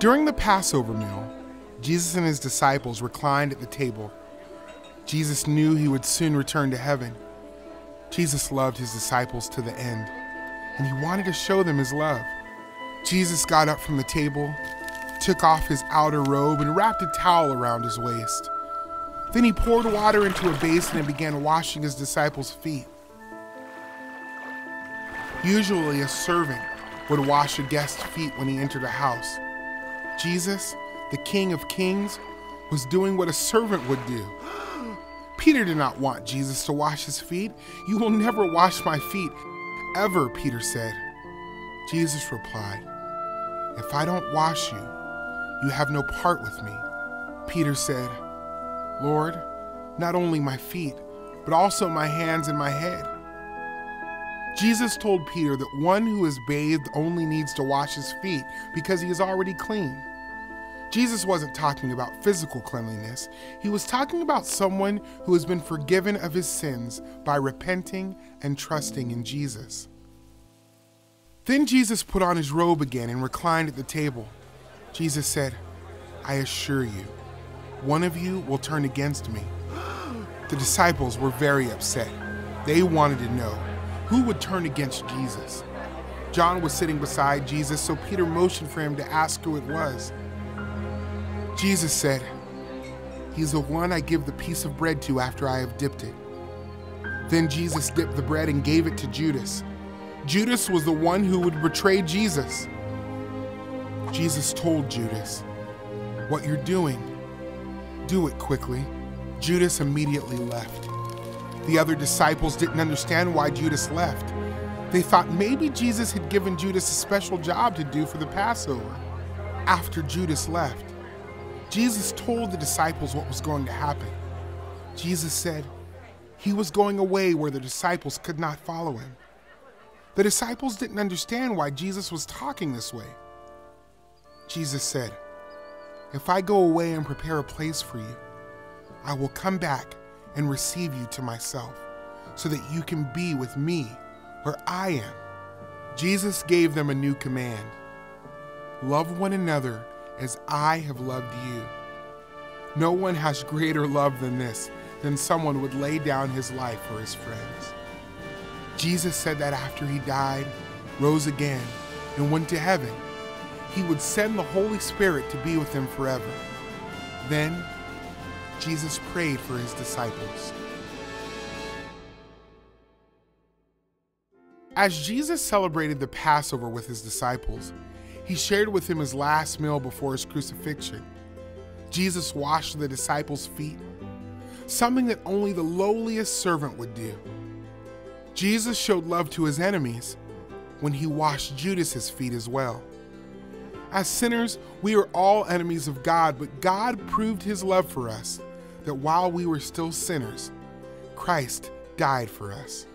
During the Passover meal, Jesus and his disciples reclined at the table. Jesus knew he would soon return to heaven. Jesus loved his disciples to the end, and he wanted to show them his love. Jesus got up from the table, took off his outer robe, and wrapped a towel around his waist. Then he poured water into a basin and began washing his disciples' feet. Usually, a servant would wash a guest's feet when he entered a house. Jesus, the King of Kings, was doing what a servant would do. Peter did not want Jesus to wash his feet. You will never wash my feet, ever, Peter said. Jesus replied, If I don't wash you, you have no part with me. Peter said, Lord, not only my feet, but also my hands and my head. Jesus told Peter that one who is bathed only needs to wash his feet because he is already clean. Jesus wasn't talking about physical cleanliness, he was talking about someone who has been forgiven of his sins by repenting and trusting in Jesus. Then Jesus put on his robe again and reclined at the table. Jesus said, I assure you, one of you will turn against me. The disciples were very upset. They wanted to know who would turn against Jesus. John was sitting beside Jesus, so Peter motioned for him to ask who it was. Jesus said, He's the one I give the piece of bread to after I have dipped it. Then Jesus dipped the bread and gave it to Judas. Judas was the one who would betray Jesus. Jesus told Judas, What you're doing, do it quickly. Judas immediately left. The other disciples didn't understand why Judas left. They thought maybe Jesus had given Judas a special job to do for the Passover. After Judas left, Jesus told the disciples what was going to happen. Jesus said he was going away where the disciples could not follow him. The disciples didn't understand why Jesus was talking this way. Jesus said, If I go away and prepare a place for you, I will come back and receive you to myself, so that you can be with me where I am. Jesus gave them a new command Love one another as I have loved you. No one has greater love than this, than someone would lay down his life for his friends. Jesus said that after he died, rose again, and went to heaven, he would send the Holy Spirit to be with them forever. Then, Jesus prayed for his disciples. As Jesus celebrated the Passover with his disciples, he shared with him his last meal before his crucifixion. Jesus washed the disciples' feet, something that only the lowliest servant would do. Jesus showed love to his enemies when he washed Judas's feet as well. As sinners, we are all enemies of God, but God proved his love for us that while we were still sinners, Christ died for us.